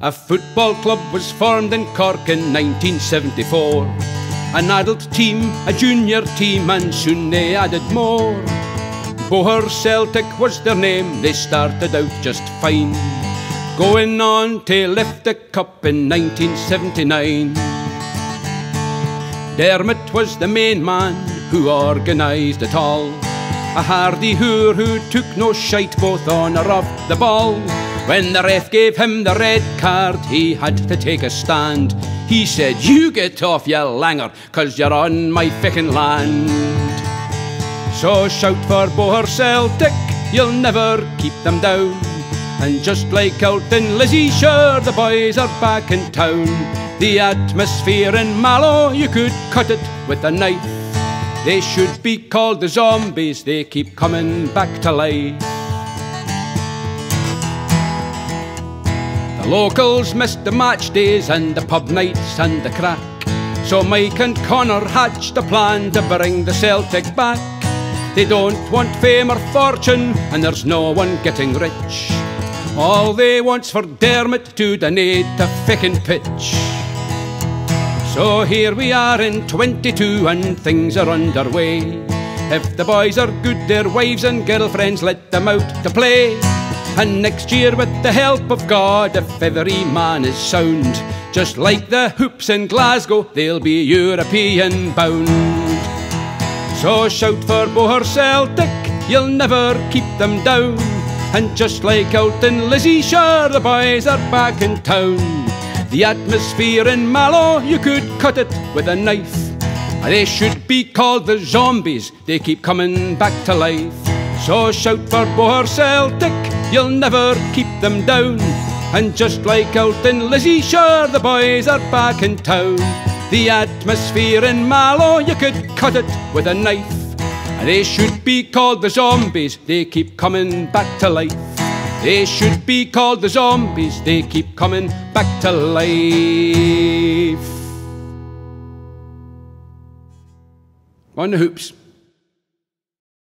A football club was formed in Cork in 1974. An adult team, a junior team, and soon they added more. Boher Celtic was their name, they started out just fine. Going on to lift the cup in 1979. Dermot was the main man who organised it all. A hardy hoor who took no shite both on or off the ball. When the ref gave him the red card, he had to take a stand. He said, You get off, you langer, cause you're on my fickin' land. So shout for Boher Celtic, you'll never keep them down. And just like out Thin Lizzy, sure, the boys are back in town. The atmosphere in Mallow, you could cut it with a knife. They should be called the zombies, they keep coming back to life. Locals missed the match days and the pub nights and the crack. So Mike and Connor hatched a plan to bring the Celtic back. They don't want fame or fortune, and there's no one getting rich. All they want's for Dermot to donate a fickin' pitch. So here we are in 22 and things are underway. If the boys are good, their wives and girlfriends let them out to play. And next year, with the help of God, if every man is sound, just like the hoops in Glasgow, they'll be European bound. So shout for Boher Celtic, you'll never keep them down. And just like out Thin Lizzy, sure the boys are back in town. The atmosphere in Mallow, you could cut it with a knife. They should be called the zombies, they keep coming back to life. So shout for Boher Celtic, you'll never keep them down. And just like out Thin Lizzy, sure the boys are back in town. The atmosphere in Mallow, you could cut it with a knife. They should be called the zombies, they keep coming back to life. They should be called the zombies, they keep coming back to life. On the hoops.